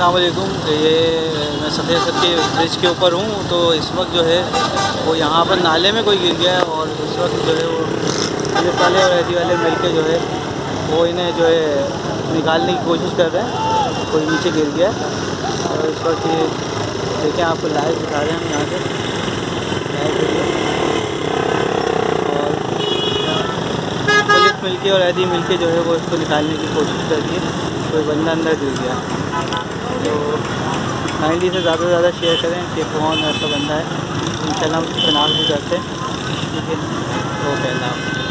वालेकुम ये मैं सफ़ेद सर के ब्रिज के ऊपर हूँ तो इस वक्त जो है, वो यहाँ पर नाले में कोई गिर गया है और इस वक्त जो है वो पुलिस वाले और एडी वाले मिल के जो है, वो इन्हें जो है निकालने की कोशिश कर रहे हैं। कोई नीचे गिर गया और इस वक्त ये देखें आपको लाइव दिखा रहे हैं हम यहाँ से। लाइव और एडी मिल के जो है वो इसको निकालने की कोशिश कर रही है। कोई बंदा अंदर गिर गया। तो नाइन्टी से ज़्यादा से ज़्यादा शेयर करें, कि कौन ऐसा बंदा है। इन उसकी शनाख्त भी करते हैं। ठीक है? ओके, अल्लाह